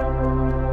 Música